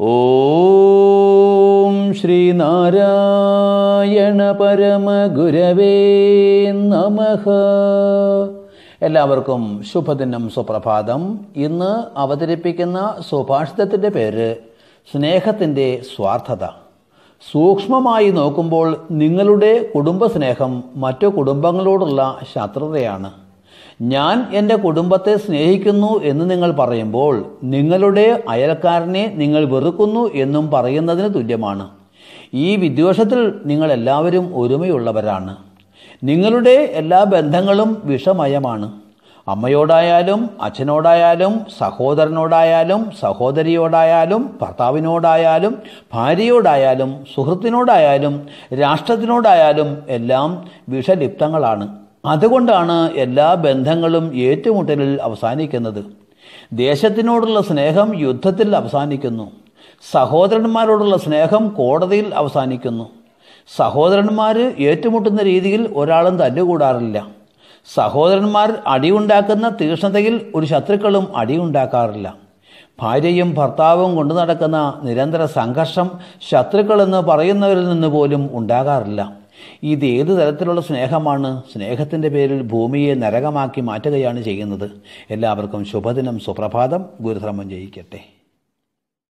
ഓം ശ്രീനാരായണ പരമഗുരവേ നമഃ. എല്ലാവർക്കും ശുഭദിനം സുപ്രഭാതം. ഇന്ന് അവതരിപ്പിക്കുന്ന സുഭാഷിതത്തിന്റെ പേര് സ്നേഹത്തിന്റെ സ്വാർത്ഥത. സൂക്ഷ്മമായി നോക്കുമ്പോൾ നിങ്ങളുടെ കുടുംബസ്നേഹം മറ്റു കുടുംബങ്ങളോടുള്ള ശത്രുതയാണ്. ഞാൻ എന്റെ കുടുംബത്തെ സ്നേഹിക്കുന്നു എന്ന് നിങ്ങൾ പറയുമ്പോൾ നിങ്ങളുടെ അയൽക്കാരനെ നിങ്ങൾ വെറുക്കുന്നു എന്നും പറയുന്നതിന് തുല്യമാണ്. ഈ വിദ്വേഷത്തിൽ നിങ്ങൾ എല്ലാവരും ഒരുമയുള്ളവരാണ്. നിങ്ങളുടെ എല്ലാ ബന്ധങ്ങളും വിഷമയമാണ്. അമ്മയോടായാലും അച്ഛനോടായാലും സഹോദരനോടായാലും സഹോദരിയോടായാലും ഭർത്താവിനോടായാലും ഭാര്യയോടായാലും സുഹൃത്തിനോടായാലും രാഷ്ട്രത്തിനോടായാലും എല്ലാം വിഷലിപ്തങ്ങളാണ്. അതുകൊണ്ടാണ് എല്ലാ ബന്ധങ്ങളും ഏറ്റുമുട്ടലിൽ അവസാനിക്കുന്നത്. ദേശത്തിനോടുള്ള സ്നേഹം യുദ്ധത്തിൽ അവസാനിക്കുന്നു. സഹോദരന്മാരോടുള്ള സ്നേഹം കോടതിയിൽ അവസാനിക്കുന്നു. സഹോദരന്മാർ ഏറ്റുമുട്ടുന്ന രീതിയിൽ ഒരാളും തല്ലുകൂടാറില്ല. സഹോദരന്മാർ അടിയുണ്ടാക്കുന്ന തീക്ഷ്ണതയിൽ ഒരു ശത്രുക്കളും അടിയുണ്ടാക്കാറില്ല. ഭാര്യയും ഭർത്താവും കൊണ്ടു നടക്കുന്ന നിരന്തര സംഘർഷം ശത്രുക്കളെന്ന് പറയുന്നവരിൽ നിന്ന് പോലും ഉണ്ടാകാറില്ല. ഇത് ഏത് തരത്തിലുള്ള സ്നേഹമാണ്? സ്നേഹത്തിന്റെ പേരിൽ ഭൂമിയെ നരകമാക്കി മാറ്റുകയാണ് ചെയ്യുന്നത്. എല്ലാവർക്കും ശുഭദിനം സുപ്രഭാതം. ഗുരുധർമ്മം ജയിക്കട്ടെ.